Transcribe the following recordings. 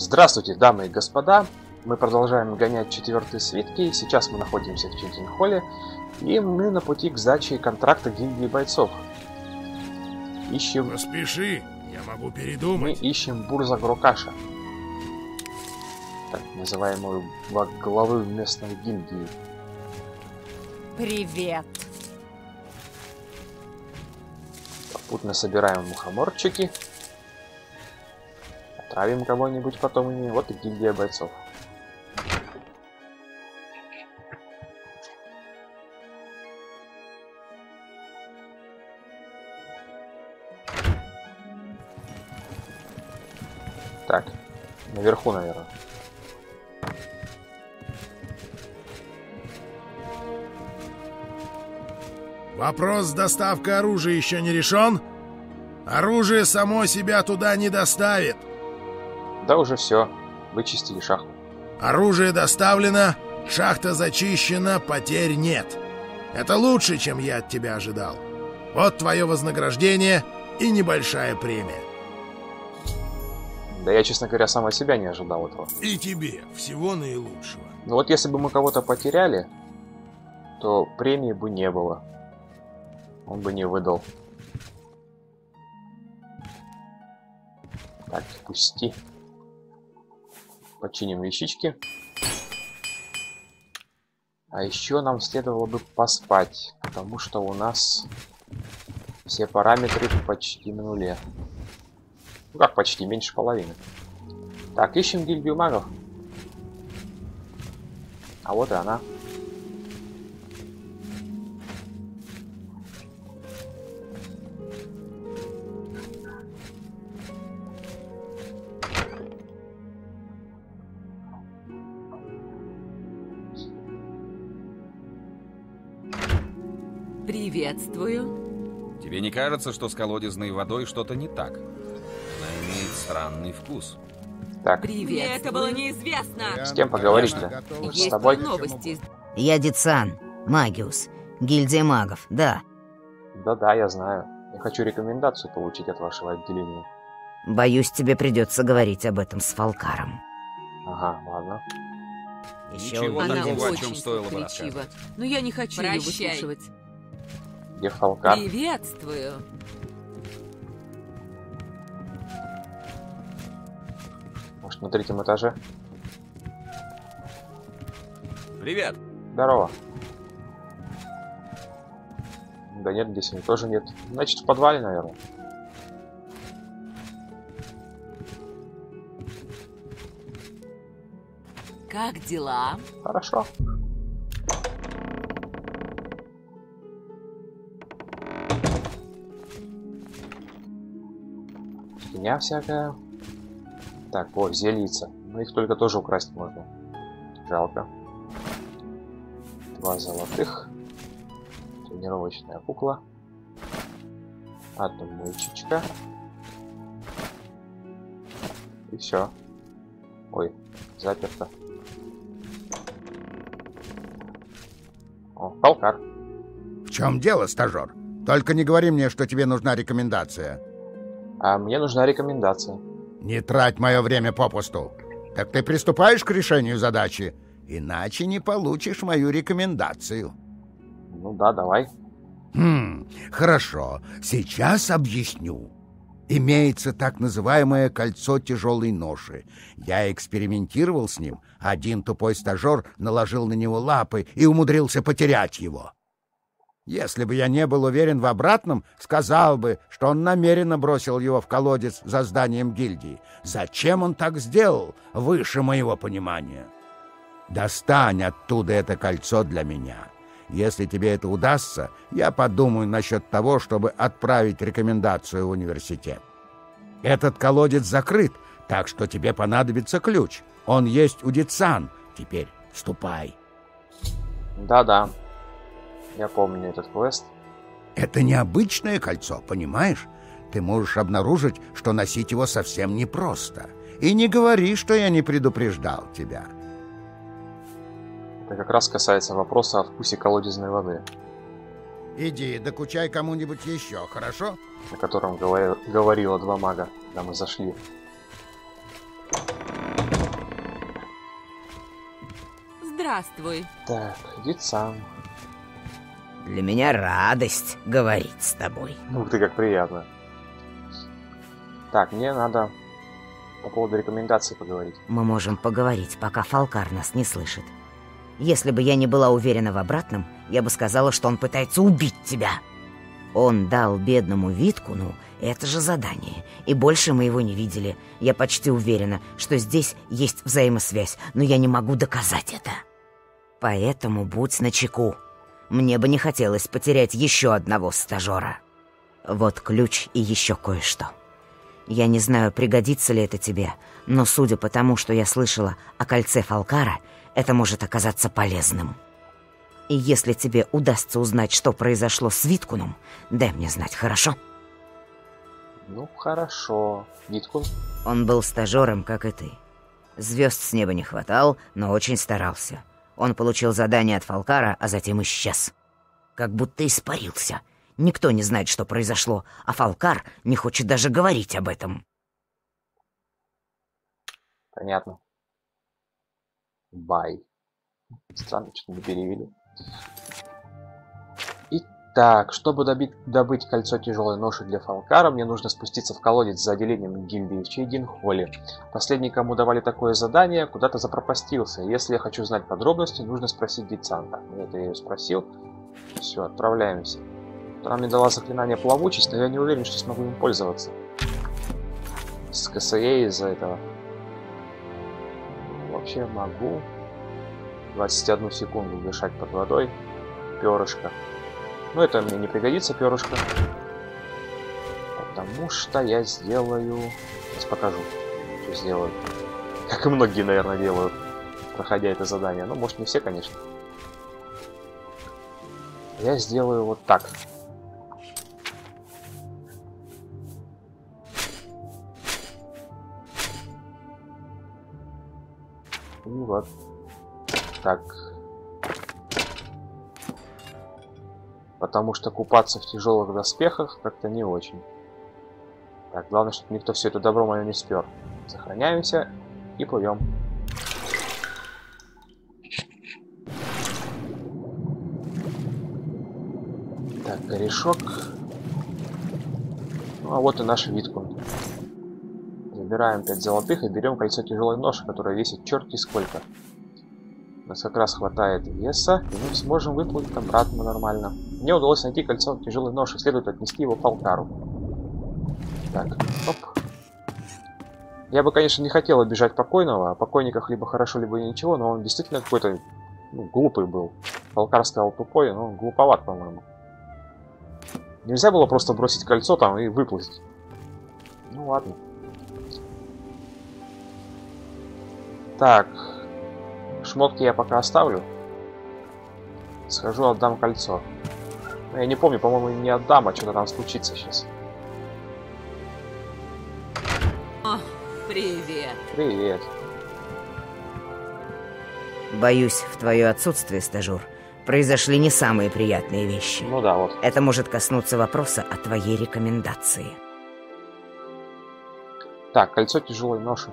Здравствуйте, дамы и господа! Мы продолжаем гонять четвертые свитки. Сейчас мы находимся в Чинтинхолле, и мы на пути к сдаче контракта гильдии бойцов. Ищем... Поспеши, я могу Мы передумать. ищем Бурза Грокаша. Так называемую главы местной гильдии. Привет. Попутно собираем мухоморчики. Отравим кого-нибудь потом ими. Вот и гильдия бойцов. Так, наверху, наверное. Вопрос с доставкой оружия еще не решен? Оружие само себя туда не доставит. Да уже все. Вычистили шахту. Оружие доставлено, шахта зачищена, потерь нет. Это лучше, чем я от тебя ожидал. Вот твое вознаграждение и небольшая премия. Да я, честно говоря, сам от себя не ожидал этого. И тебе всего наилучшего. Ну вот если бы мы кого-то потеряли, то премии бы не было. Он бы не выдал. Так, пусти. Починим вещички. А еще нам следовало бы поспать, потому что у нас все параметры почти на нуле. Ну как почти, меньше половины. Так, ищем гильдию магов. А вот и она. Кажется, что с колодезной водой что-то не так? Она имеет странный вкус. Так, Мне Приветствую. это было неизвестно. с кем поговорить-то? С тобой? новости. Я Дицан, Магиус, гильдия магов, да. Да-да, я знаю. Я хочу рекомендацию получить от вашего отделения. Боюсь, тебе придется говорить об этом с Фалкаром. Ага, ладно. Еще Ничего Она такого, о чем стоило бы. Но я не хочу ее Прощай. выслушивать. Где Фалкар? Приветствую. Может, на третьем этаже? Привет! Здорово. Да нет, здесь его тоже нет. Значит, в подвале, наверное. Как дела? Хорошо. Фигня всякая. Так, о, зельица. Но их только тоже украсть можно. Жалко. Два золотых. Тренировочная кукла. Одна мычечка. И все. Ой, заперто. О, Халкар. В чем дело, стажер? Только не говори мне, что тебе нужна рекомендация. А мне нужна рекомендация. Не трать мое время попусту. Так ты приступаешь к решению задачи, иначе не получишь мою рекомендацию. Ну да, давай. Хм, хорошо, сейчас объясню. Имеется так называемое кольцо тяжелой ноши. Я экспериментировал с ним. Один тупой стажер наложил на него лапы и умудрился потерять его. Если бы я не был уверен в обратном, сказал бы, что он намеренно бросил его в колодец за зданием гильдии. Зачем он так сделал, выше моего понимания. Достань оттуда это кольцо для меня. Если тебе это удастся, я подумаю насчет того, чтобы отправить рекомендацию в университет. Этот колодец закрыт, так что тебе понадобится ключ. Он есть у Дицан. Теперь ступай. Да-да. Я помню этот квест. Это необычное кольцо, понимаешь? Ты можешь обнаружить, что носить его совсем непросто. И не говори, что я не предупреждал тебя. Это как раз касается вопроса о вкусе колодезной воды. Иди, докучай кому-нибудь еще, хорошо? О котором говорил, говорила два мага, когда мы зашли. Здравствуй. Так, иди сам. Для меня радость говорить с тобой. Ух ты, как приятно. Так, мне надо по поводу рекомендаций поговорить. Мы можем поговорить, пока Фалкар нас не слышит. Если бы я не была уверена в обратном, я бы сказала, что он пытается убить тебя. Он дал бедному Виткуну это же задание, и больше мы его не видели. Я почти уверена, что здесь есть взаимосвязь, но я не могу доказать это. Поэтому будь начеку. Мне бы не хотелось потерять еще одного стажера. Вот ключ и еще кое-что. Я не знаю, пригодится ли это тебе, но судя по тому, что я слышала о кольце Фалкара, это может оказаться полезным. И если тебе удастся узнать, что произошло с Виткуном, дай мне знать, хорошо? Ну, хорошо. Виткун? Он был стажером, как и ты. Звезд с неба не хватал, но очень старался. Он получил задание от Фалкара, а затем исчез. Как будто испарился. Никто не знает, что произошло, а Фалкар не хочет даже говорить об этом. Понятно. Бай. Странно, что не перевели. Итак, чтобы добить, добыть кольцо тяжелой ноши для Фалкара, мне нужно спуститься в колодец за отделением гильдии в Чейдин-Холле. Последний, кому давали такое задание, куда-то запропастился. Если я хочу знать подробности, нужно спросить Дицанта. Это я ее спросил. Все, отправляемся. Она мне дала заклинание плавучесть, но я не уверен, что смогу им пользоваться. С КСЕ из-за этого. Вообще могу. 21 секунду дышать под водой. Перышко. Но это мне не пригодится, перышко. Потому что я сделаю... Сейчас покажу, что сделаю. Как и многие, наверное, делают, проходя это задание. Ну, может, не все, конечно. Я сделаю вот так. И вот так. Потому что купаться в тяжелых доспехах как-то не очень. Так, главное, чтобы никто все это добро мое не спер. Сохраняемся и плывем. Так, корешок. Ну, а вот и наш Виткун. Забираем 5 золотых и берем кольцо тяжелой ноши, которое весит черти сколько нас как раз хватает веса, и мы сможем выплыть обратно нормально. Мне удалось найти кольцо тяжелой ноши, следует отнести его Фалкару. Так, оп. Я бы, конечно, не хотел обижать покойного, о покойниках либо хорошо, либо ничего, но он действительно какой-то ну, глупый был. Фалкар сказал тупой, но глуповат, по-моему. Нельзя было просто бросить кольцо там и выплыть. Ну ладно. Так, Шмотки я пока оставлю. Схожу, отдам кольцо. Я не помню, по-моему, не отдам, а что-то там случится сейчас. О, привет. Привет. Боюсь, в твое отсутствие, стажер, произошли не самые приятные вещи. Ну да, вот. Это может коснуться вопроса о твоей рекомендации. Так, кольцо тяжелой ноши.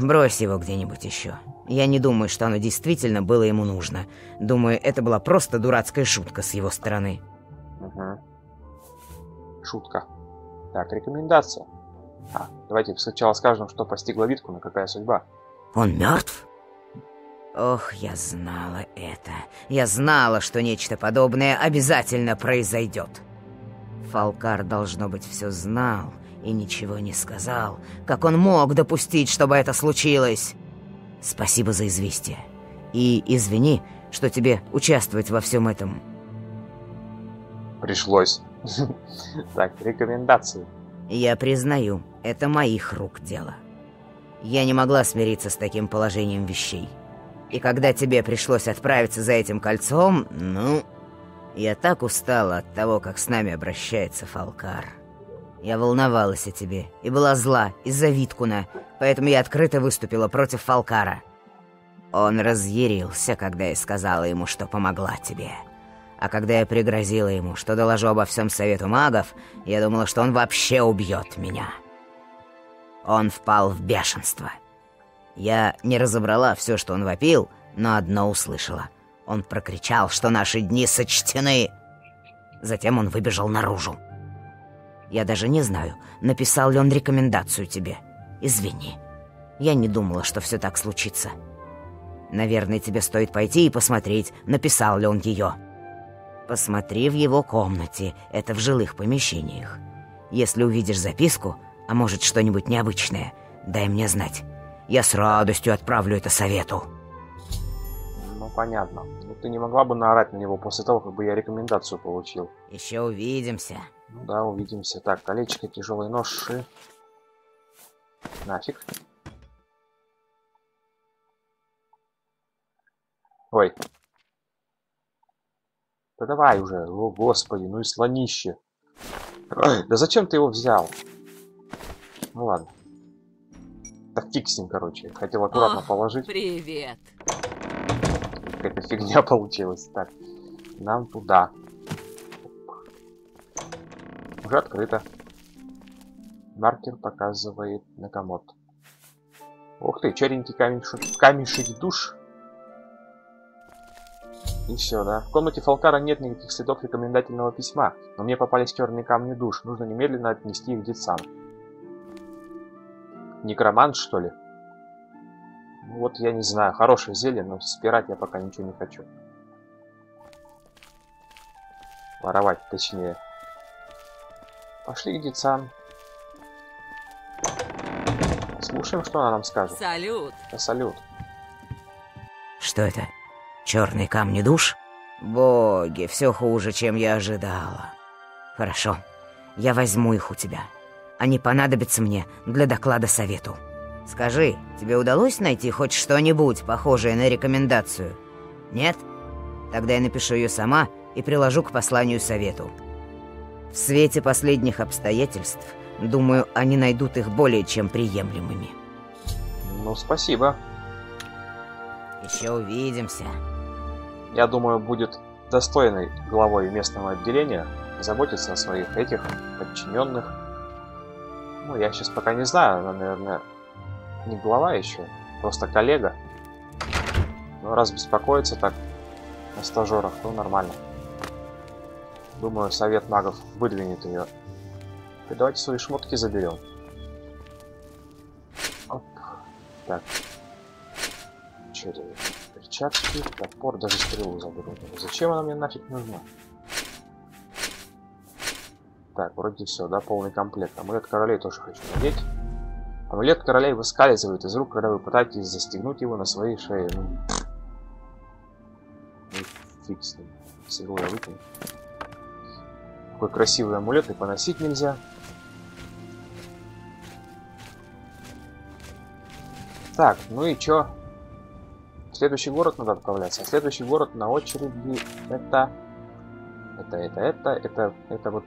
Брось его где-нибудь еще. Я не думаю, что оно действительно было ему нужно. Думаю, это была просто дурацкая шутка с его стороны. Угу. Шутка. Так, рекомендация. А, давайте сначала скажем, что постигла Витку, на какая судьба. Он мертв? Ох, я знала это. Я знала, что нечто подобное обязательно произойдет. Фалкар, должно быть, все знал и ничего не сказал. Как он мог допустить, чтобы это случилось? Спасибо за известие. И извини, что тебе участвовать во всем этом. Пришлось. Так, рекомендации. Я признаю, это моих рук дело. Я не могла смириться с таким положением вещей. И когда тебе пришлось отправиться за этим кольцом, ну... Я так устала от того, как с нами обращается Фалкар. Я волновалась о тебе и была зла из-за Виткуна, поэтому я открыто выступила против Фалкара. Он разъярился, когда я сказала ему, что помогла тебе. А когда я пригрозила ему, что доложу обо всем совету магов, я думала, что он вообще убьет меня. Он впал в бешенство. Я не разобрала все, что он вопил, но одно услышала. Он прокричал, что наши дни сочтены. Затем он выбежал наружу. Я даже не знаю, написал ли он рекомендацию тебе. Извини. Я не думала, что все так случится. Наверное, тебе стоит пойти и посмотреть, написал ли он ее. Посмотри в его комнате, это в жилых помещениях. Если увидишь записку, а может что-нибудь необычное, дай мне знать. Я с радостью отправлю это совету. Ну, понятно. Ну, ты не могла бы наорать на него после того, как бы я рекомендацию получил? Еще увидимся. Ну да, увидимся. Так, колечко, тяжелый нож и... Нафиг. Ой. Да давай уже. О, господи, ну и слонище. Ой, да зачем ты его взял? Ну ладно. Фиг с ним, короче. Хотел аккуратно Ох, положить. Привет. Какая-то фигня получилась. Так, нам туда. Уже открыто. Маркер показывает на комод. Ух ты, черненький камешек, камешек душ. И все, да. В комнате Фалкара нет никаких следов рекомендательного письма, но мне попались черные камни душ. Нужно немедленно отнести их детсам. Некромант, что ли? Вот я не знаю. Хорошее зелье, но спирать я пока ничего не хочу. Воровать, точнее. Пошли к детсам. Слушаем, что она нам скажет. Салют. Салют. Что это? Черные камни душ? Боги, все хуже, чем я ожидала. Хорошо, я возьму их у тебя. Они понадобятся мне для доклада совету. Скажи, тебе удалось найти хоть что-нибудь похожее на рекомендацию? Нет? Тогда я напишу ее сама и приложу к посланию совету. В свете последних обстоятельств, думаю, они найдут их более чем приемлемыми. Ну, спасибо. Еще увидимся. Я думаю, будет достойной главой местного отделения заботиться о своих этих подчиненных. Ну, я сейчас пока не знаю, она, наверное, не глава еще, просто коллега. Но раз беспокоится так о стажерах, то нормально. Думаю, совет магов выдвинет ее. И давайте свои шмотки заберем. Оп. Так. Это? Перчатки, топор, даже стрелу заберу. Зачем она мне нафиг нужна? Так, вроде все, да, полный комплект. Амулет королей тоже хочу надеть. Амулет королей выскальзывает из рук, когда вы пытаетесь застегнуть его на своей шее. Ну, ну фиг с ним. Силу я. Какой красивый амулет, и поносить нельзя. Так, ну и чё? В следующий город надо отправляться. А следующий город на очереди это... Это, это, это, это, это вот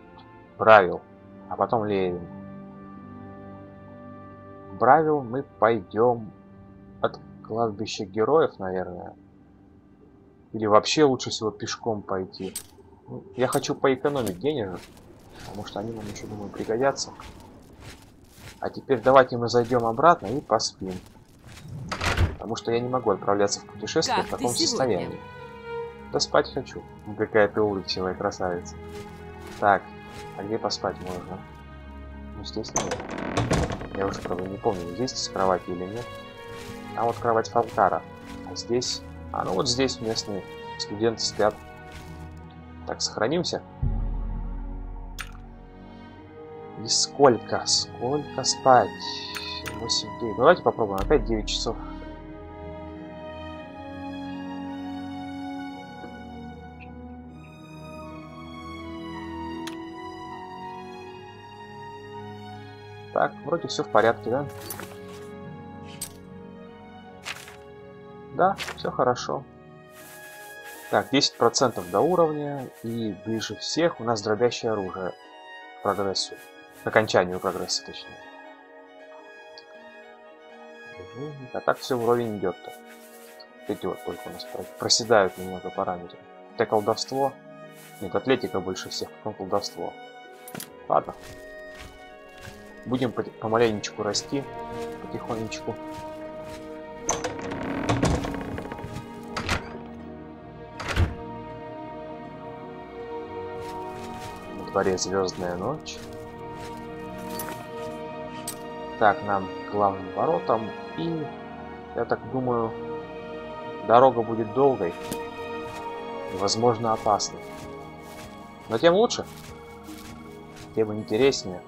Бравил. А потом Левин. Бравил мы пойдем от кладбища героев, наверное. Или вообще лучше всего пешком пойти. Я хочу поэкономить денежек, потому что они нам еще, думаю, пригодятся. А теперь давайте мы зайдем обратно и поспим. Потому что я не могу отправляться в путешествие Как в таком состоянии. Да спать хочу. Ну, Какая ты улыбчивая красавица. Так, а где поспать можно? Ну, здесь нет. Я уже, правда, не помню, есть кровать или нет. А вот кровать Фалкара. А здесь... А, ну вот здесь местные студенты спят. Так, сохранимся. И сколько? Сколько спать? 8 9. Ну, давайте попробуем. Опять 9 часов. Так, вроде все в порядке, да? Да, все хорошо. Так, 10% до уровня. И ближе всех у нас дробящее оружие. К прогрессу. К окончанию прогресса, точнее. А так все вровень идет. -то. Идет только у нас проседают немного параметры. Это колдовство. Нет, атлетика больше всех, потом колдовство. Ладно. Будем помаленечку расти. Потихонечку. дворе звездная ночь. Так, нам главным воротам и, я так думаю, дорога будет долгой. И, возможно, опасной. Но тем лучше. Тем интереснее.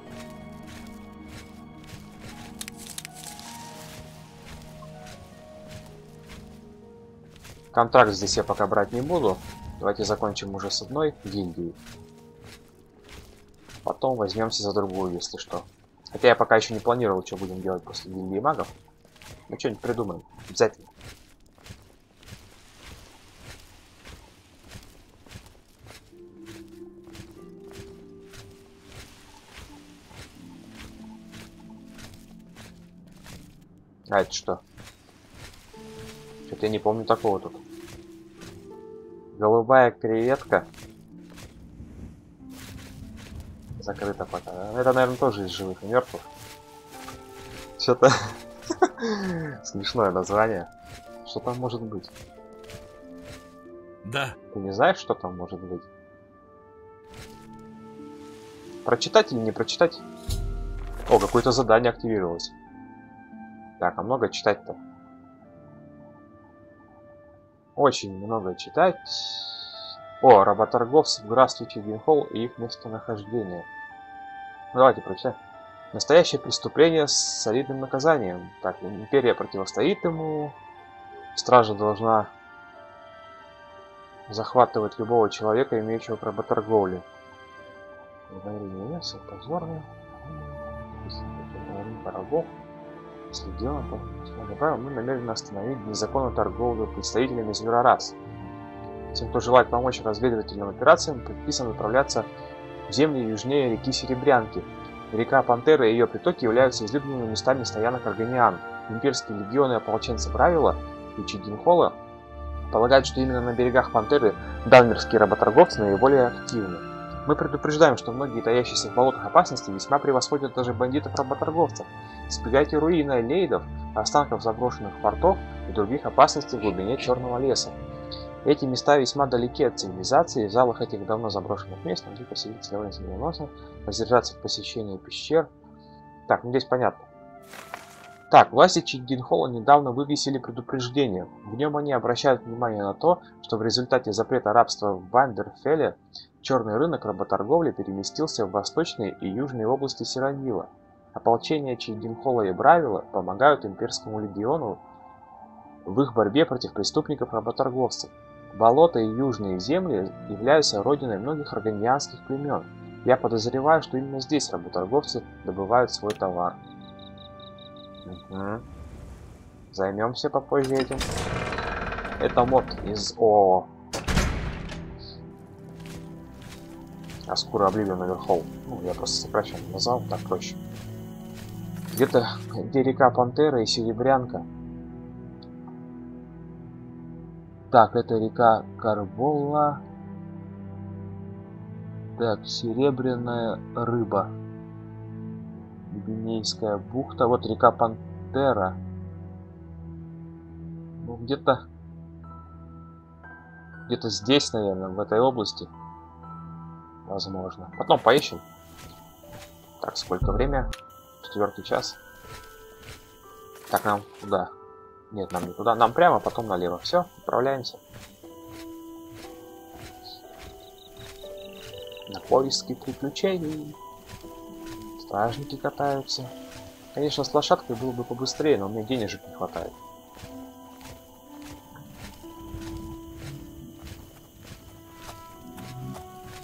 Контракт здесь я пока брать не буду. Давайте закончим уже с одной гильдией. Потом возьмемся за другую, если что. Хотя я пока еще не планировал, что будем делать после гильдии магов. Но что-нибудь придумаем. Обязательно. А это что? Что-то я не помню такого тут. Голубая креветка. Закрыто пока. Это, наверное, тоже из живых и мертвых. Что-то смешное название. Что там может быть? Да. Ты не знаешь, что там может быть? Прочитать или не прочитать? О, какое-то задание активировалось. Так, а много читать-то? Очень много читать. О, работорговцы, здравствуйте, Гинхолл и их местонахождение. Давайте прочитаем. Настоящее преступление с солидным наказанием. Так, империя противостоит ему. Стража должна захватывать любого человека, имеющего к работорговле. Говорение мяса, позорно. Врагов. Если мы намерены остановить незаконную торговлю представителями зверорас. Тем, кто желает помочь разведывательным операциям, предписано отправляться в земли южнее реки Серебрянки. Река Пантера и ее притоки являются излюбленными местами стоянок органиан. Имперские легионы ополченцы правила и Чигинхола полагают, что именно на берегах Пантеры данмерские работорговцы наиболее активны. Мы предупреждаем, что многие таящиеся в болотах опасности весьма превосходят даже бандитов-работорговцев. Избегайте руины лейдов, останков заброшенных портов и других опасностей в глубине Черного леса. Эти места весьма далеки от цивилизации, в залах этих давно заброшенных мест могли поселиться довольно земленосно, воздержаться от посещения пещер. Так, ну здесь понятно. Так, власти Чингинхола недавно вывесили предупреждение. В нем они обращают внимание на то, что в результате запрета рабства в Вандерфеле черный рынок работорговли переместился в восточные и южные области Сиранила. Ополчения Чингинхола и Бравила помогают имперскому легиону в их борьбе против преступников-работорговцев. Болота и южные земли являются родиной многих органианских племен. Я подозреваю, что именно здесь работорговцы добывают свой товар. Угу. Займемся попозже этим. Это мод из ООО. Аскура Обливион Оверхолл. Ну, я просто сокращенно назвал, так проще. Где-то, где река Пантера и Серебрянка. Так, это река Карбола. Так, Серебряная рыба. Гвинейская бухта. Вот река Пантера. Ну, где-то... Где-то здесь, наверное, в этой области. Возможно. Потом поищем. Так, сколько время? Четвертый час. Так, нам куда? Нет, нам не туда. Нам прямо, потом налево. Все, отправляемся. На поиски приключений. Стражники катаются. Конечно, с лошадкой было бы побыстрее, но мне денежек не хватает.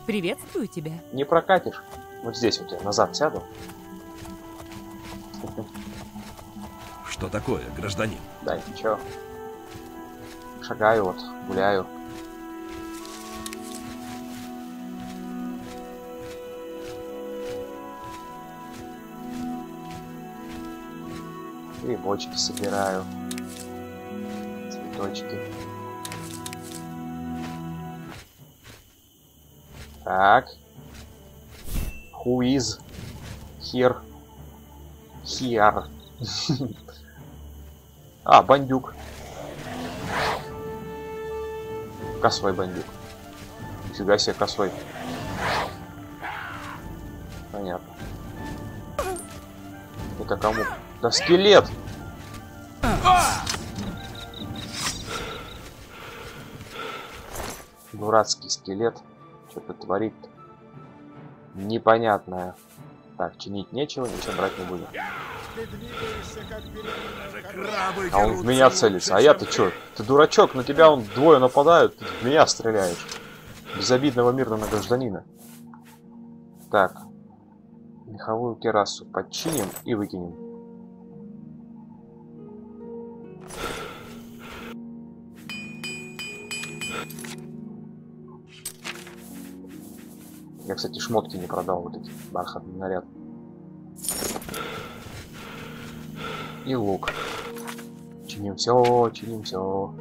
Приветствую тебя. Не прокатишь. Вот здесь вот я назад сяду. Что такое, гражданин? Да, ничего. Шагаю вот, гуляю. бочки собираю. Цветочки. Так. Who is here? Here. а, бандюк. Косой бандюк. Фига себе косой. Понятно. Это кому? Да скелет! Дурацкий скелет. Что-то творит. Непонятное. Так, чинить нечего, ничего брать не будем. А он в меня целится. А я-то чё? Ты дурачок, на тебя он двое нападают, ты в меня стреляешь. Безобидного мирного гражданина. Так. Меховую керасу подчиним и выкинем. Я, кстати, шмотки не продал, вот эти бархатный наряд. И лук. Чиним все, чиним все.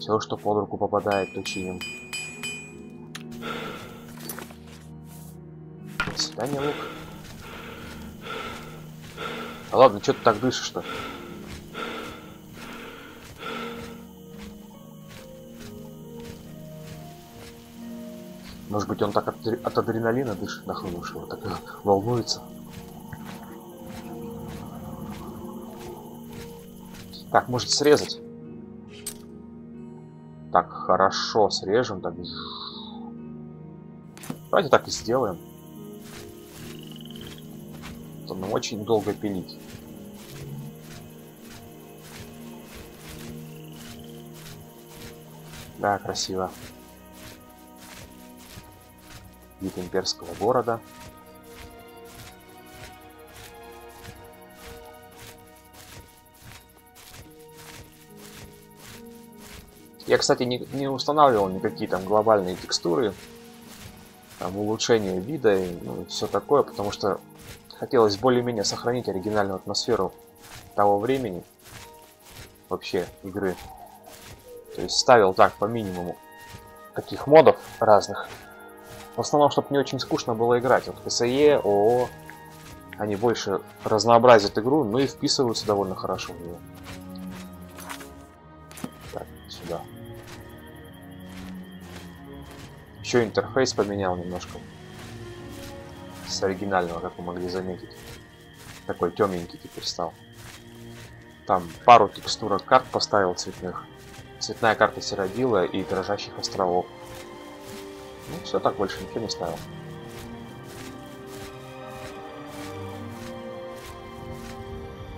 Все, что под руку попадает, то чиним. До свидания, лук. А ладно, что ты так дышишь-то? Может быть, он так от, от адреналина дышит нахлынувшего, так волнуется. Так, может срезать. Так, хорошо, срежем. Так. Давайте так и сделаем. Это ну, очень долго пилить. Да, красиво. Вид имперского города. Я, кстати, не, не устанавливал никакие там глобальные текстуры, там улучшение вида и ну, все такое, потому что хотелось более-менее сохранить оригинальную атмосферу того времени вообще игры. То есть ставил так по минимуму таких модов разных. В основном, чтобы не очень скучно было играть. Вот PSE, ООО, они больше разнообразят игру, но и вписываются довольно хорошо в нее. Так, сюда. Еще интерфейс поменял немножко. С оригинального, как вы могли заметить. Такой темненький теперь стал. Там пару текстурок карт поставил цветных. Цветная карта Сиродила и Дрожащих островов. Ну, все так, больше ничего не ставил.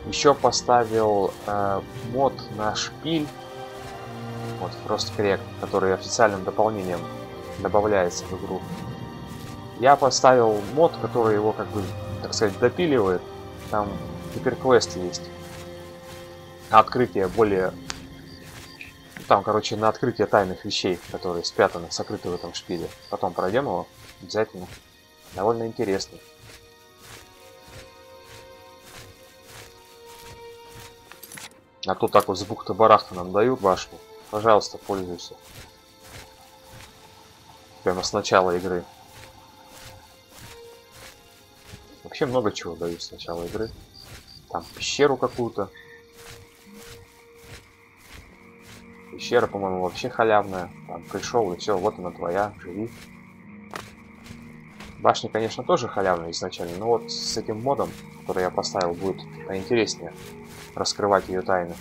Еще поставил э, мод на шпиль. Вот, Frost Crack, который официальным дополнением добавляется в игру. Я поставил мод, который его, как бы, так сказать, допиливает. Там теперь квест есть. Открытие более там, короче, на открытие тайных вещей, которые спрятаны, сокрыты в этом шпиле. Потом пройдем его обязательно. Довольно интересный. А тут так вот с бухты-барахта нам дают башню. Пожалуйста, пользуйся. Прямо с начала игры. Вообще много чего дают с начала игры. Там пещеру какую-то. Пещера, по-моему, вообще халявная. Там пришел и все, вот она твоя, живи. Башня, конечно, тоже халявная изначально, но вот с этим модом, который я поставил, будет интереснее раскрывать ее тайны.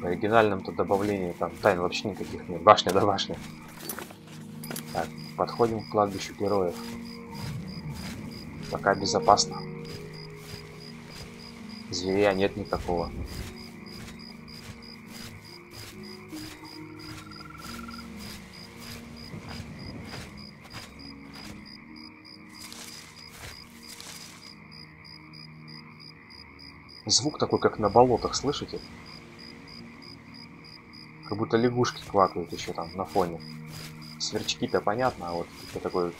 В оригинальном-то добавлении там тайн вообще никаких нет. Башня до башни. Так, подходим к кладбищу героев. Пока безопасно. Зверя нет никакого. Звук такой, как на болотах, слышите? Как будто лягушки квакают еще там на фоне. Сверчки-то понятно, а вот такой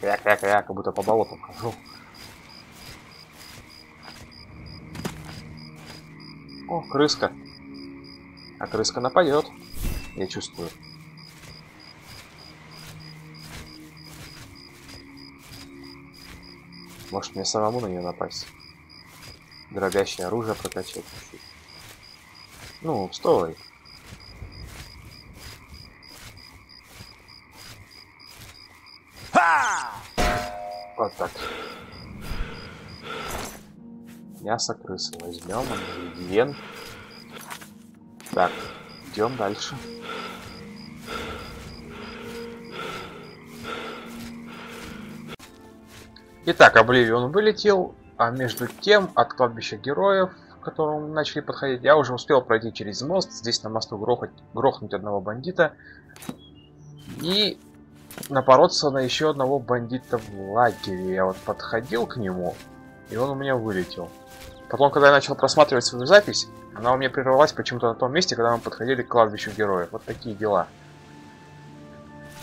кря-кря-кря, как будто по болотам хожу. О, крыска. А крыска нападет. Я чувствую. Может мне самому на нее напасть? Дробящее оружие прокачать. Ну, стой. Ха! Вот так. Мясо крысы возьмем, ингредиент. Так, идем дальше. Итак, Обливион вылетел, а между тем от кладбища героев, к которому начали подходить, я уже успел пройти через мост, здесь на мосту грохать, грохнуть одного бандита и напороться на еще одного бандита в лагере. Я вот подходил к нему, и он у меня вылетел. Потом, когда я начал просматривать свою запись, она у меня прервалась почему-то на том месте, когда мы подходили к кладбищу героев. Вот такие дела.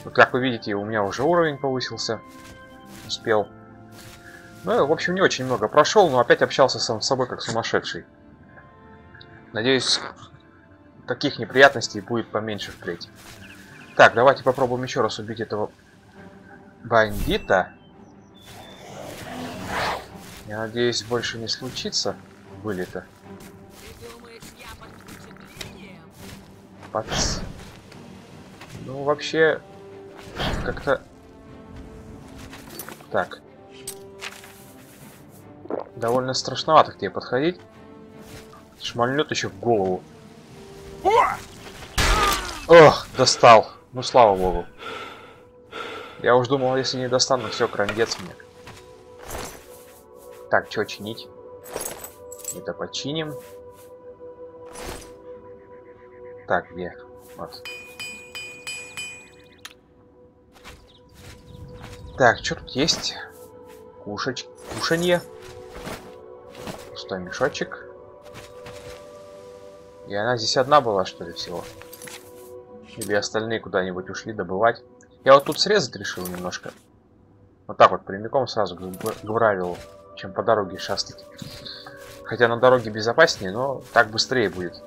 Вот как вы видите, у меня уже уровень повысился. Успел. Ну, в общем, не очень много прошел, но опять общался сам с собой как сумасшедший. Надеюсь, таких неприятностей будет поменьше впредь. Так, давайте попробуем еще раз убить этого бандита. Я надеюсь, больше не случится вылета. Пац. Ну, вообще, как-то... Так довольно страшновато к тебе подходить. Шмальнет еще в голову. Ох, достал. Ну, слава богу. Я уж думал, если не достану, все, крандец мне. Так, что чинить? Это починим. Так, где? Вот. Так, что тут есть? Кушать. Кушанье пустой мешочек. И она здесь одна была, что ли, всего? Или остальные куда-нибудь ушли добывать? Я вот тут срезать решил немножко. Вот так вот, прямиком сразу к, к Бравилу, чем по дороге шастать. Хотя на дороге безопаснее, но так быстрее будет.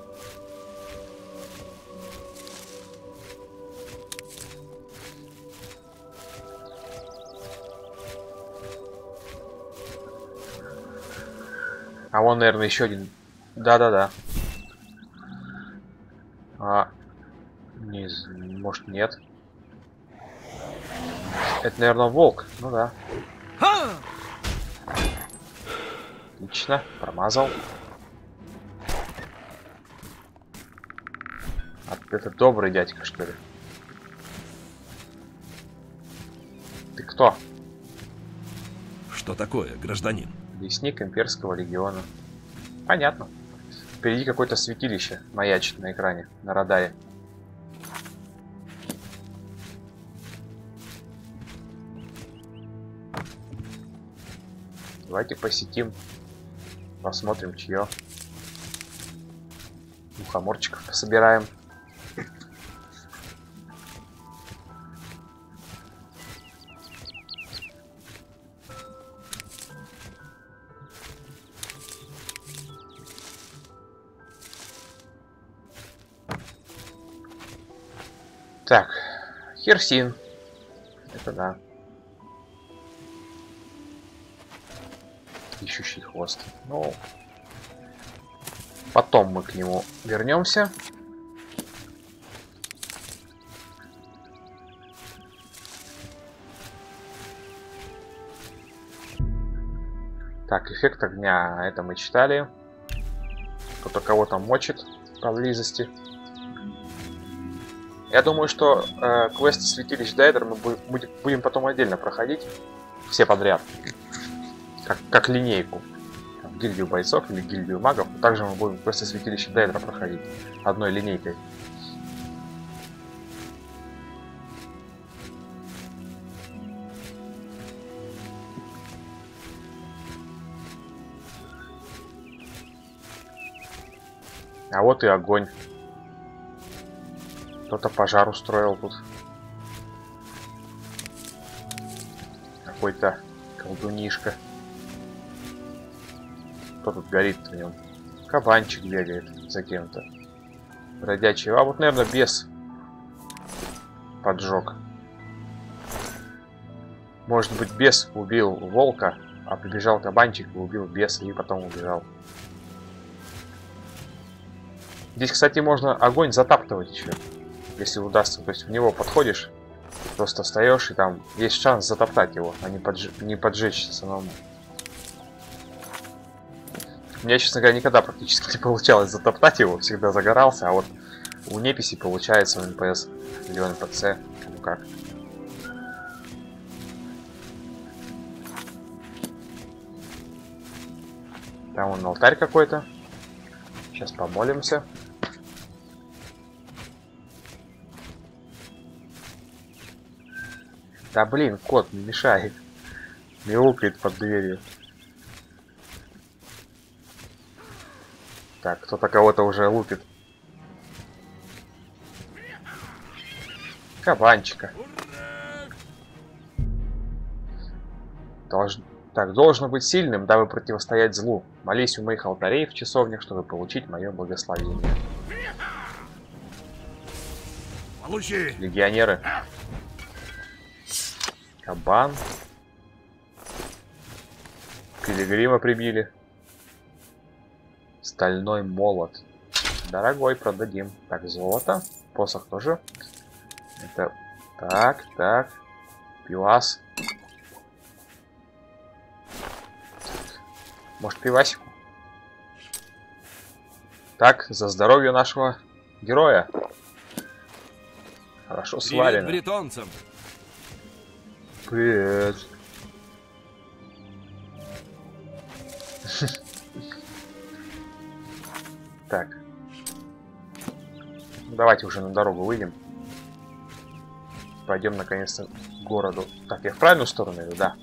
А вон, наверное, еще один. Да-да-да. А, не, может, нет. Это, наверное, волк. Ну да. Отлично, промазал. А это добрый дядька, что ли? Ты кто? Что такое, гражданин? Лесник имперского легиона. Понятно. Впереди какое-то святилище маячит на экране, на радаре. Давайте посетим. Посмотрим, чье. Мухоморчиков собираем. Так, Херсин. Это да. Ищущий хвост. Ну, потом мы к нему вернемся. Так, эффект огня, это мы читали. Кто-то кого-то мочит поблизости. Я думаю, что э, квесты Святилищ Дайдер мы будем, будем потом отдельно проходить. Все подряд. Как, как линейку. Там, гильдию бойцов или гильдию магов. Также мы будем квесты Святилища Дайдера проходить. Одной линейкой. А вот и огонь. Кто-то пожар устроил тут. Какой-то колдунишка. Кто тут горит в нем? Кабанчик бегает за кем-то. Бродячий. А вот, наверное, бес поджег. Может быть, бес убил волка, а прибежал кабанчик и убил беса, и потом убежал. Здесь, кстати, можно огонь затаптывать еще если удастся. То есть в него подходишь, Просто встаешь, и там есть шанс затоптать его, а не, подж... не поджечь самому. У меня, честно говоря, никогда практически не получалось затоптать его, всегда загорался, а вот у неписи получается в НПС или в НПЦ, ну как. Там вон алтарь какой-то. Сейчас помолимся. Да блин, кот не мешает. Мяукает под дверью. Так, кто-то кого-то уже лупит. Кабанчика. Долж... Так, должен быть сильным, дабы противостоять злу. Молись у моих алтарей в часовнях, чтобы получить мое благословение. Получи! Легионеры. Кабан. Пилигрима прибили. Стальной молот. Дорогой, продадим. Так, золото. Посох тоже. Это... Так, так. Пивас. Может, пивасику? Так, за здоровье нашего героя. Хорошо Привет сварено. бретонцам! Привет. Так. Давайте уже на дорогу выйдем. Пойдем наконец-то к городу. Так, я в правильную сторону иду, да.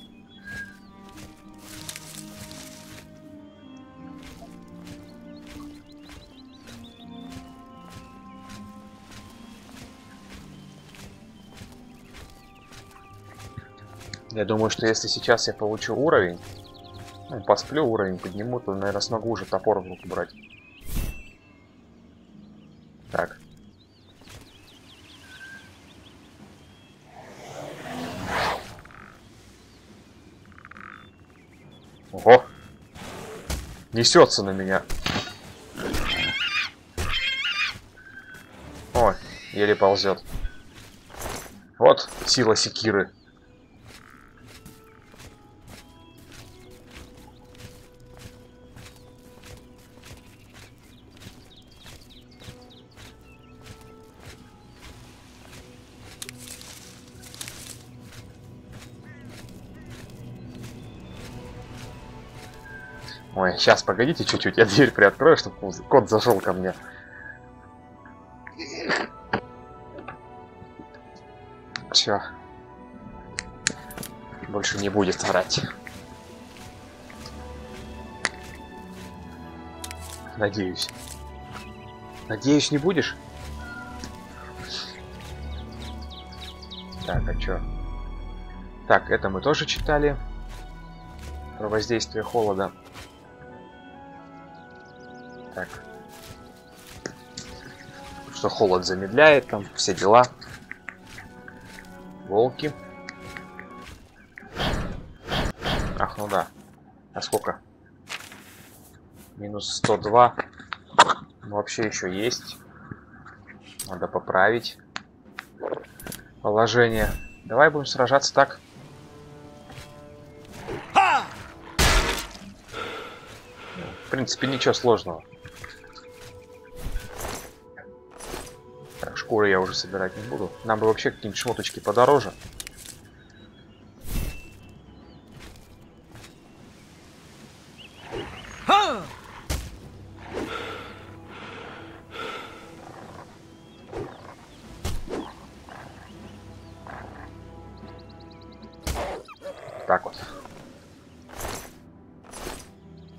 Я думаю, что если сейчас я получу уровень, ну, посплю уровень, подниму, то, наверное, смогу уже топор в руку брать. Так. Ого! Несется на меня. Ой, еле ползет. Вот сила секиры. Ой, сейчас, погодите чуть-чуть, я дверь приоткрою, чтобы кот зашел ко мне. Все. Больше не будет орать. Надеюсь. Надеюсь, не будешь? Так, а чё? Так, это мы тоже читали. Про воздействие холода. Так. Что холод замедляет, там все дела. Волки. Ах, ну да. А сколько? Минус 102. Ну, вообще еще есть. Надо поправить положение. Давай будем сражаться так. В принципе, ничего сложного. Шкуры я уже собирать не буду. Нам бы вообще какие-нибудь шмоточки подороже. Так вот.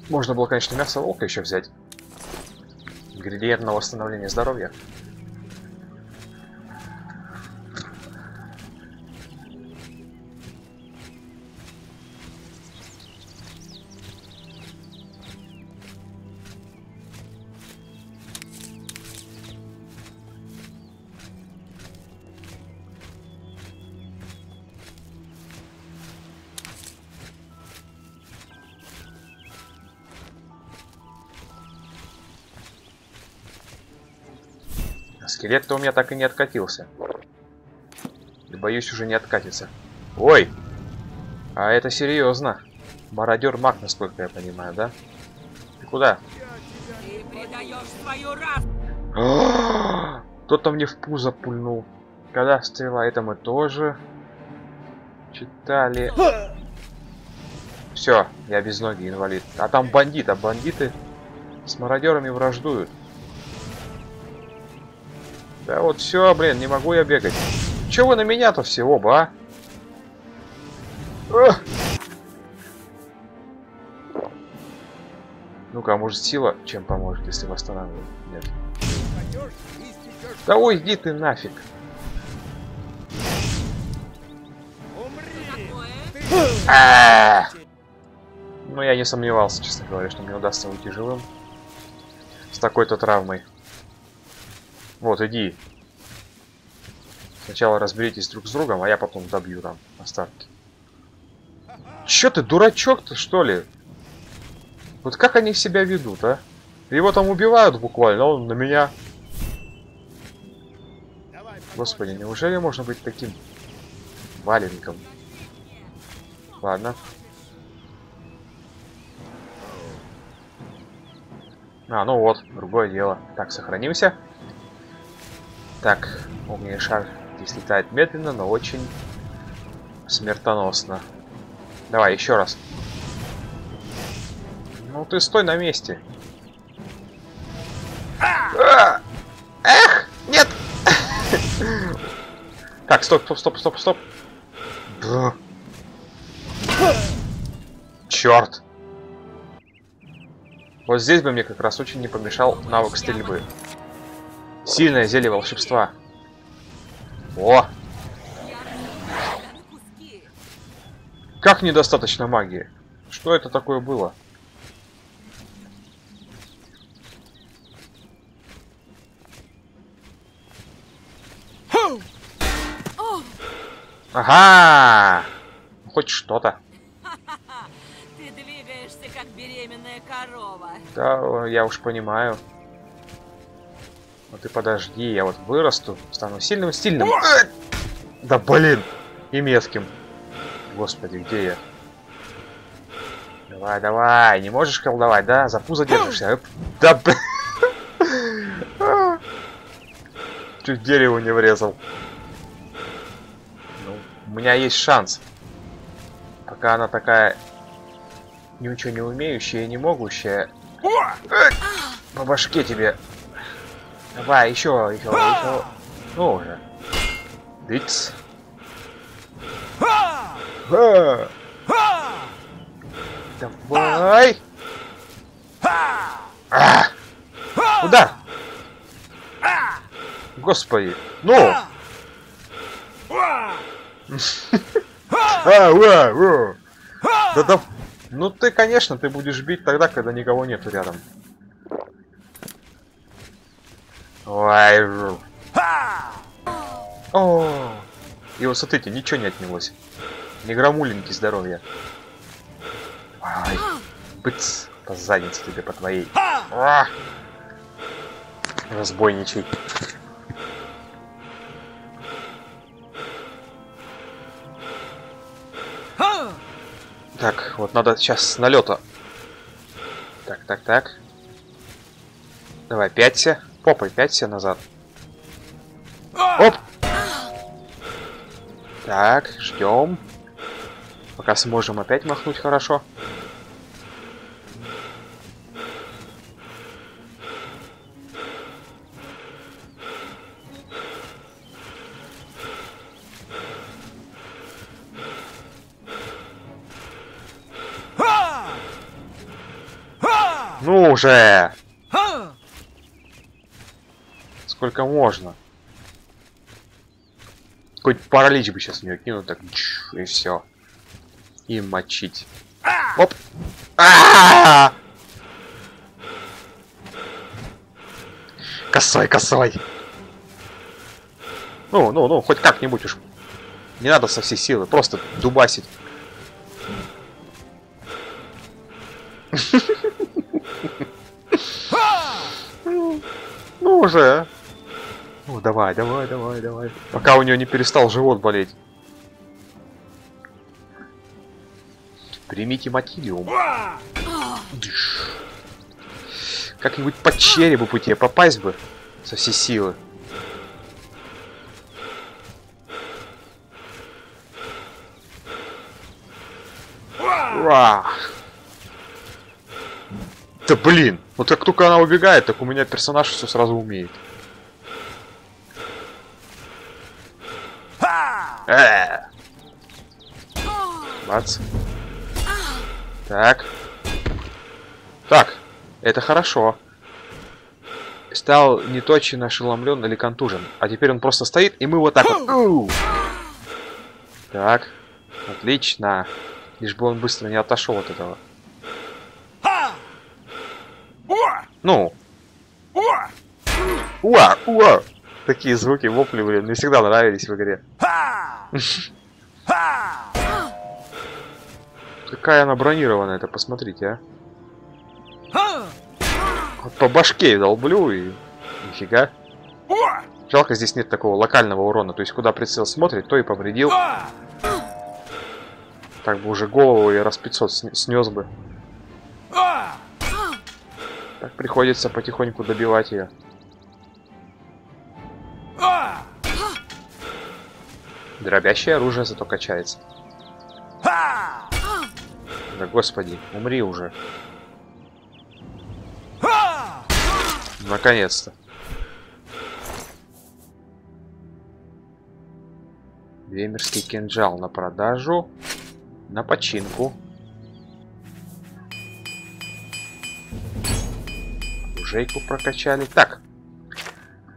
Можно было, конечно, мясо волка еще взять. Ингредиент на восстановление здоровья. Скелет-то у меня так и не откатился. боюсь, уже не откатится. Ой! А это серьезно. Мародер маг, насколько я понимаю, да? Ты куда? Ты предаешь свою! Кто-то мне в пузо пульнул. Когда стрела, это мы тоже читали. Все, я без ноги инвалид. А там бандит, а бандиты с мародерами враждуют. Да вот все, блин, не могу я бегать. Че вы на меня-то все оба, а? Ugh. Ну-ка, а может сила чем поможет, если восстанавливать? Нет. Да ой, иди ты нафиг. А! Ну, я не сомневался, честно говоря, что мне удастся уйти живым. С такой-то травмой. Вот, иди. Сначала разберитесь друг с другом, а я потом добью там остатки. Чё ты, дурачок-то, что ли? Вот как они себя ведут, а? Его там убивают буквально, он на меня... Господи, неужели можно быть таким валенком? Ладно. А, ну вот, другое дело. Так, сохранимся. Так, огненный шар здесь летает медленно, но очень смертоносно. Давай, еще раз. Ну ты стой на месте. А! Эх, нет! Так, стоп, стоп, стоп, стоп, стоп. Черт. Вот здесь бы мне как раз очень не помешал навык стрельбы. Сильное зелье волшебства. О! Как недостаточно магии? Что это такое было? Ага! Хоть что-то. Ты двигаешься, как беременная корова. Да, я уж понимаю. Ну ты подожди, я вот вырасту, стану сильным стильным. Да блин! И метким. Господи, где я? Давай, давай, не можешь колдовать, да? За пузо держишься? Да блин! Чуть дерево не врезал. Ну, у меня есть шанс. Пока она такая ничего не умеющая и не могущая. По башке тебе. Давай, еще, еще, еще. Ну уже. А! Давай. А! Удар. Господи. Ну. А. Да да. Ну ты, конечно, ты будешь бить тогда, когда никого нету рядом. Ой. О. И вот смотрите, ничего не отнялось. Не грамулинки здоровья. Ай. Быц. По заднице тебе, по твоей. А! Разбойничай. Так, вот надо сейчас с налета. Так, так, так. Давай, пяться. Попой, пяться назад. Оп! Так, ждем. Пока сможем опять махнуть хорошо. Ну уже! Сколько можно? Хоть паралич бы сейчас в нее кинул, так и все. И мочить. Оп! А -а -а! Косой, косой. Ну, ну, ну, хоть как-нибудь уж. Не надо со всей силы, просто дубасить. Ну уже. Ну, давай, давай, давай, давай. Пока у нее не перестал живот болеть. Примите матилиум. Как-нибудь по черепу тебе попасть бы со всей силы. Да блин! Вот как только она убегает, так у меня персонаж все сразу умеет. Э! Бац. Так. Так, это хорошо. Стал не точно ошеломлен или контужен. А теперь он просто стоит, и мы вот так вот... Так. Отлично. Лишь бы он быстро не отошел от этого. Ну. Уа, уа. Такие звуки, вопли, блин, мне всегда нравились в игре. Какая она бронированная, это посмотрите, а. Вот по башке долблю и... Нифига. Жалко, здесь нет такого локального урона. То есть, куда прицел смотрит, то и повредил. Так бы уже голову и раз 500 снес бы. Так приходится потихоньку добивать ее. Дробящее оружие зато качается. Да господи, умри уже. Наконец-то. Вемерский кинжал на продажу. На починку. Оружейку прокачали. Так.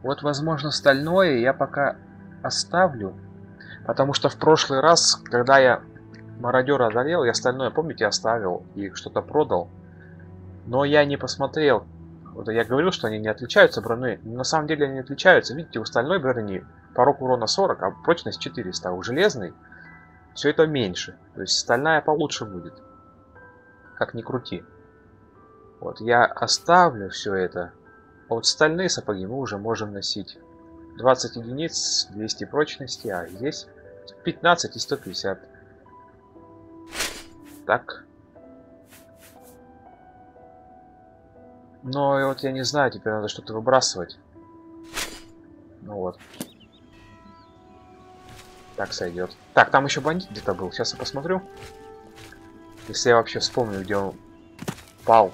Вот, возможно, стальное я пока оставлю. Потому что в прошлый раз, когда я мародера одолел, я стальное, помните, оставил и что-то продал. Но я не посмотрел. Вот я говорил, что они не отличаются брони. Но на самом деле они отличаются. Видите, у стальной брони порог урона 40, а прочность 400. А у железной все это меньше. То есть стальная получше будет. Как ни крути. Вот я оставлю все это. А вот стальные сапоги мы уже можем носить. 20 единиц, 200 прочности, а здесь 15 и 150. Так. Но вот я не знаю, теперь надо что-то выбрасывать. Ну вот. Так сойдет. Так, там еще бандит где-то был. Сейчас я посмотрю. Если я вообще вспомню, где он пал.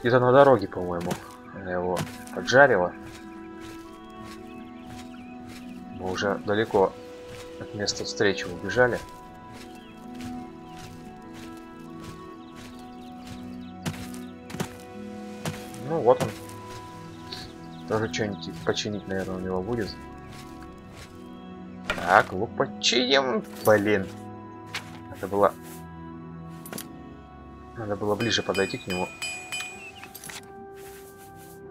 Где-то на дороге, по-моему. Она его поджарила. Мы уже далеко от места встречи убежали. Ну вот он. Тоже что-нибудь починить, наверное, у него будет. Так, лук починим. Блин. Надо было... Надо было ближе подойти к нему.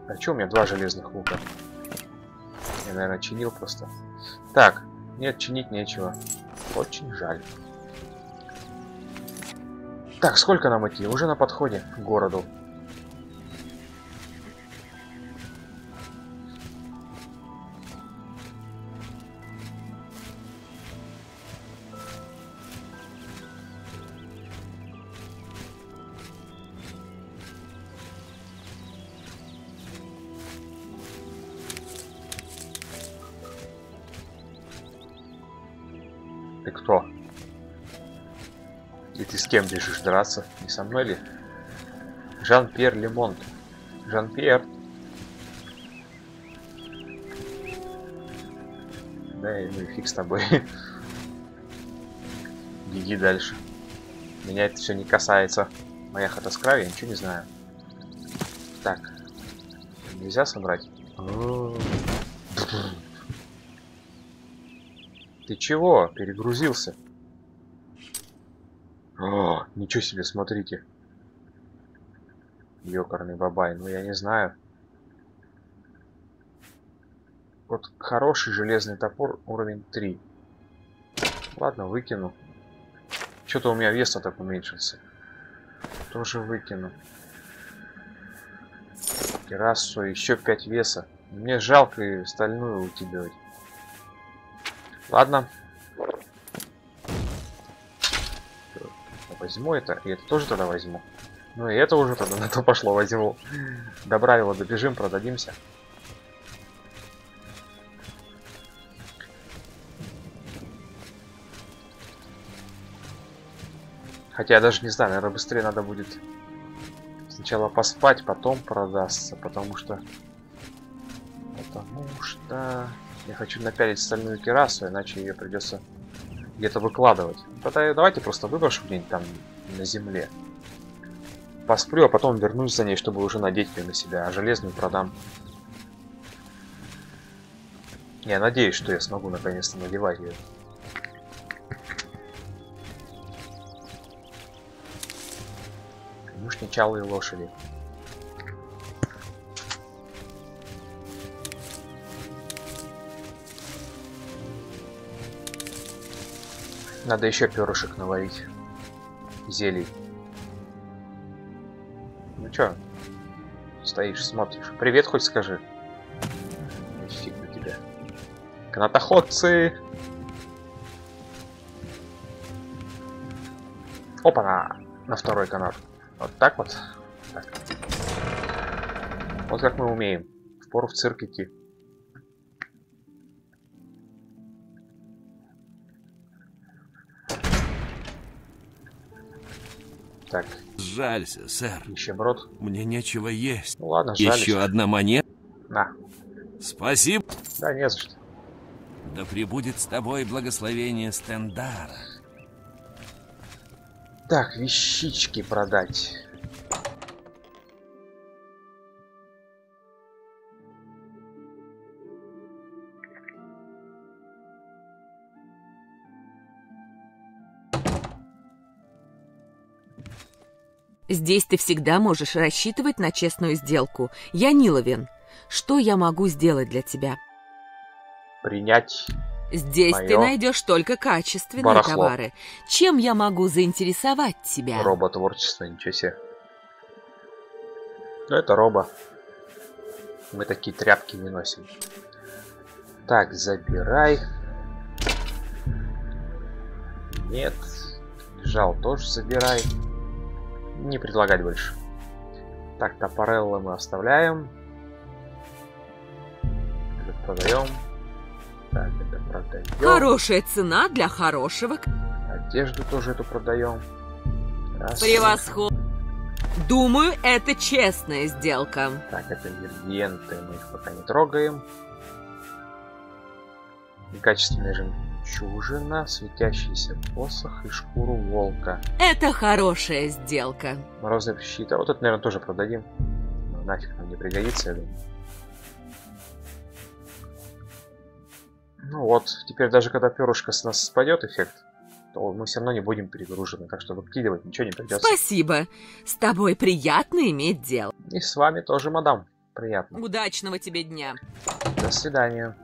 А что у меня два железных лука? Я, наверное, чинил просто. Так, нет, чинить нечего. Очень жаль. Так, сколько нам идти? Уже на подходе к городу. Кем бежишь драться? Не со мной ли? Жан-Пьер Лемонт. Жан-Пьер. Да, ну и фиг с тобой. Беги дальше. Меня это все не касается. Моя хата с краю, я ничего не знаю. Так. Нельзя собрать? Ты чего? Перегрузился. Ничего себе, смотрите. Ёкарный бабай, ну я не знаю. Вот хороший железный топор уровень 3. Ладно, выкину. Что-то у меня вес так уменьшился. Тоже выкину. Террасу, еще 5 веса. Мне жалко и стальную выкидывать. Ладно. Возьму это, и это тоже тогда возьму. Ну и это уже тогда на то пошло возьму. До правила добежим, продадимся. Хотя я даже не знаю, наверное, быстрее надо будет сначала поспать, потом продастся, потому что... Потому что... Я хочу напялить стальную керасу, иначе ее придется где-то выкладывать. Тогда давайте просто выброшу где-нибудь там на земле. Посплю, а потом вернусь за ней, чтобы уже надеть ее на себя, а железную продам. Я надеюсь, что я смогу наконец-то надевать ее. Конюшни лошади. Надо еще перышек наварить. Зелий. Ну чё? Стоишь, смотришь. Привет хоть скажи. Фиг на тебя. Канатоходцы! Опа-на! На второй канат. Вот так вот. Так. Вот как мы умеем. Впору в цирк идти. Так. Жалься, сэр. Нищеброд. Мне нечего есть. Ну ладно, жалься. Еще одна монета. На. Спасибо. Да, не за что. Да пребудет с тобой благословение Стендара. Так, вещички продать. Здесь ты всегда можешь рассчитывать на честную сделку. Я Ниловин. Что я могу сделать для тебя? Принять Здесь ты найдешь только качественные барахло. товары. Чем я могу заинтересовать тебя? роботворчество, ничего себе. Ну это робо. Мы такие тряпки не носим. Так, забирай. Нет. Жал тоже забирай. Не предлагать больше. Так, топореллы мы оставляем. Это продаем. Так, это продаем. Хорошая цена для хорошего. Одежду тоже эту продаем. Раз. Превосходно. Думаю, это честная сделка. Так, это ингредиенты, мы их пока не трогаем. Некачественная жемчужина, светящийся посох и шкуру волка. Это хорошая сделка. Морозная щита. Вот это, наверное, тоже продадим. Но нафиг нам не пригодится, я думаю. Ну вот, теперь даже когда перышко с нас спадет эффект, то мы все равно не будем перегружены, так что выкидывать ничего не придется. Спасибо. С тобой приятно иметь дело. И с вами тоже, мадам. Приятно. Удачного тебе дня. До свидания.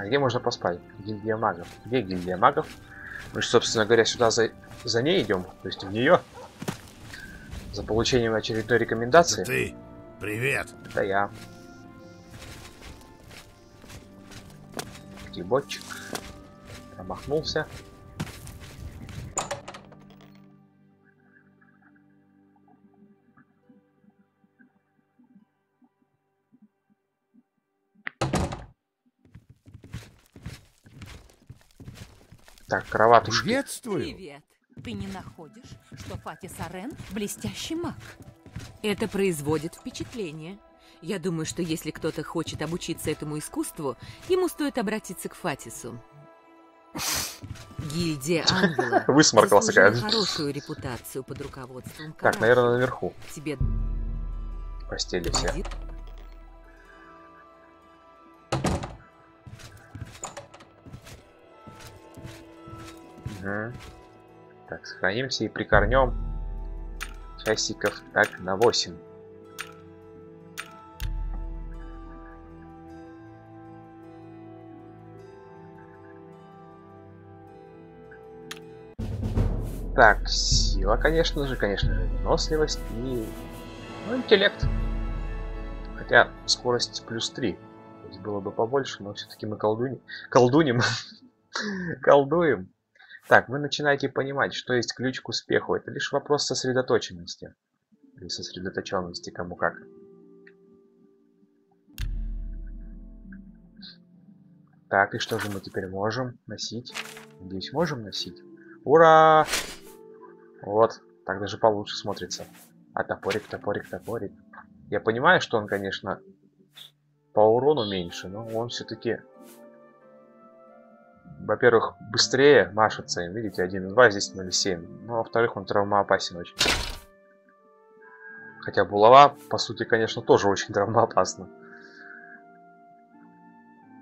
А где можно поспать? Гильдия магов. Где гильдия магов? Мы же, собственно говоря, сюда за, за ней идем. То есть в нее. За получением очередной рекомендации. Ты, привет. Это я. Киботчик. Промахнулся. Так, кроватушки. Приветствую. Привет. Ты не находишь, что Фати Сарен блестящий маг? Это производит впечатление. Я думаю, что если кто-то хочет обучиться этому искусству, ему стоит обратиться к Фатису. Гильдия Ангела заслужила такая. хорошую репутацию под руководством Так, наверное, наверху. Тебе Постели все. Угу. Так, сохранимся и прикорнем часиков так на 8. Так, сила, конечно же, конечно же, выносливость и ну, интеллект. Хотя скорость плюс 3. То есть было бы побольше, но все-таки мы колдуни... колдуним. Колдуем. Так, вы начинаете понимать, что есть ключ к успеху. Это лишь вопрос сосредоточенности. Или сосредоточенности, кому как. Так, и что же мы теперь можем носить? Надеюсь, можем носить. Ура! Вот, так даже получше смотрится. А топорик, топорик, топорик. Я понимаю, что он, конечно, по урону меньше, но он все-таки, во-первых, быстрее машется им. Видите, 1.2, здесь 0.7. Ну, во-вторых, он травмоопасен очень. Хотя булава, по сути, конечно, тоже очень травмоопасна.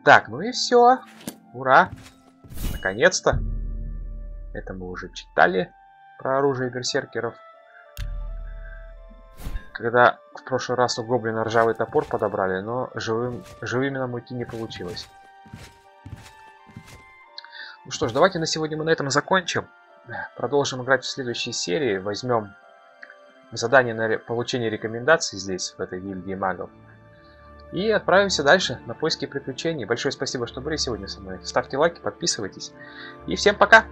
Так, ну и все. Ура. Наконец-то. Это мы уже читали про оружие берсеркеров. Когда в прошлый раз у гоблина ржавый топор подобрали, но живым, живыми нам уйти не получилось. Ну что ж, давайте на сегодня мы на этом закончим. Продолжим играть в следующей серии. Возьмем задание на получение рекомендаций здесь, в этой гильдии магов. И отправимся дальше на поиски приключений. Большое спасибо, что были сегодня со мной. Ставьте лайки, подписывайтесь. И всем пока!